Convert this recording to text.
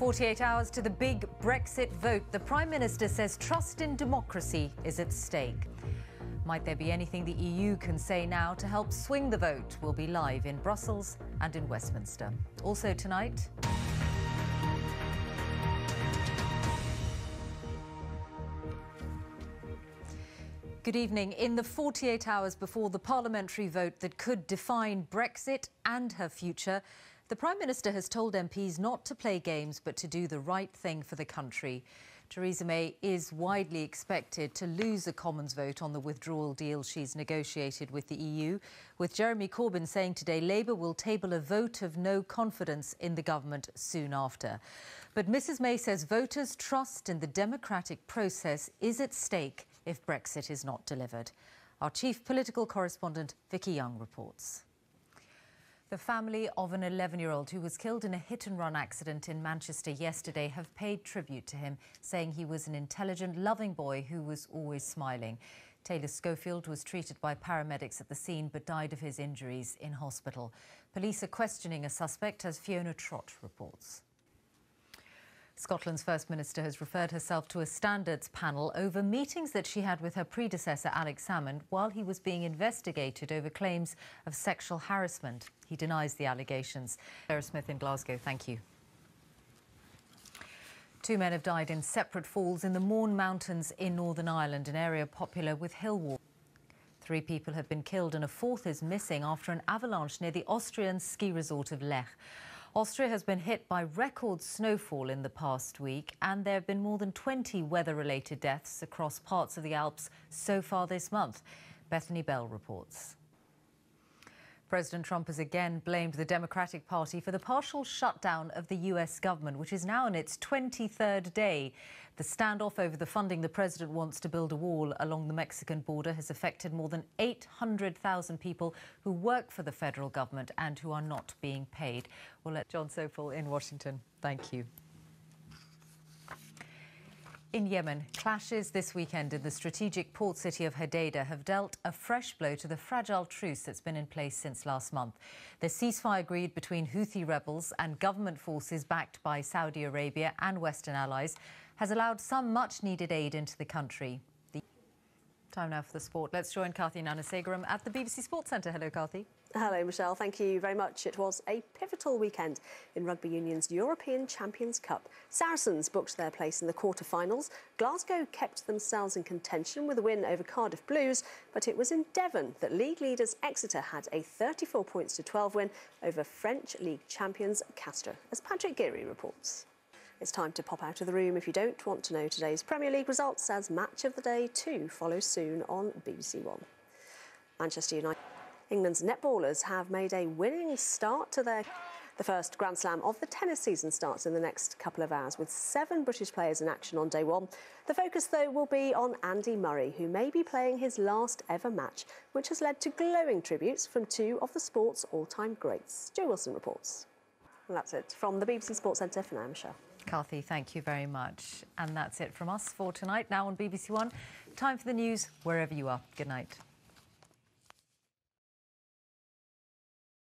48 hours to the big Brexit vote. The Prime Minister says trust in democracy is at stake. Might there be anything the EU can say now to help swing the vote? We'll be live in Brussels and in Westminster. Also tonight. Good evening. In the 48 hours before the parliamentary vote that could define Brexit and her future, the Prime Minister has told MPs not to play games but to do the right thing for the country. Theresa May is widely expected to lose a Commons vote on the withdrawal deal she's negotiated with the EU, with Jeremy Corbyn saying today Labour will table a vote of no confidence in the government soon after. But Mrs May says voters' trust in the democratic process is at stake if Brexit is not delivered. Our chief political correspondent, Vicky Young, reports. The family of an 11 year old who was killed in a hit and run accident in Manchester yesterday have paid tribute to him, saying he was an intelligent, loving boy who was always smiling. Taylor Schofield was treated by paramedics at the scene but died of his injuries in hospital. Police are questioning a suspect, as Fiona Trott reports. Scotland's First Minister has referred herself to a standards panel over meetings that she had with her predecessor, Alex Salmond, while he was being investigated over claims of sexual harassment. He denies the allegations. Sarah Smith in Glasgow, thank you. Two men have died in separate falls in the Mourne Mountains in Northern Ireland, an area popular with hill walk. Three people have been killed and a fourth is missing after an avalanche near the Austrian ski resort of Lech. Austria has been hit by record snowfall in the past week, and there have been more than 20 weather related deaths across parts of the Alps so far this month. Bethany Bell reports. President Trump has again blamed the Democratic Party for the partial shutdown of the US government, which is now in its 23rd day. The standoff over the funding the president wants to build a wall along the Mexican border has affected more than 800,000 people who work for the federal government and who are not being paid. We'll let Jon Sopel in Washington. Thank you. In Yemen, clashes this weekend in the strategic port city of Hodeidah have dealt a fresh blow to the fragile truce that's been in place since last month. The ceasefire agreed between Houthi rebels and government forces backed by Saudi Arabia and Western allies has allowed some much needed aid into the country. Time now for the sport. Let's join Karthi Gnanasegaram at the BBC Sports Centre. Hello, Karthi. Hello, Mishal. Thank you very much. It was a pivotal weekend in Rugby Union's European Champions Cup. Saracens booked their place in the quarter-finals. Glasgow kept themselves in contention with a win over Cardiff Blues, but it was in Devon that league leaders Exeter had a 34 points to 12 win over French league champions Castres, as Patrick Gearey reports. It's time to pop out of the room if you don't want to know today's Premier League results, as Match of the Day 2 follows soon on BBC One. Manchester United. England's netballers have made a winning start to their the first Grand Slam of the tennis season starts in the next couple of hours with seven British players in action on day one. The focus, though, will be on Andy Murray, who may be playing his last ever match, which has led to glowing tributes from two of the sport's all-time greats. Joe Wilson reports. And that's it from the BBC Sports Centre for now, Mishal. Karthi, thank you very much. And that's it from us for tonight. Now on BBC One, time for the news wherever you are. Good night.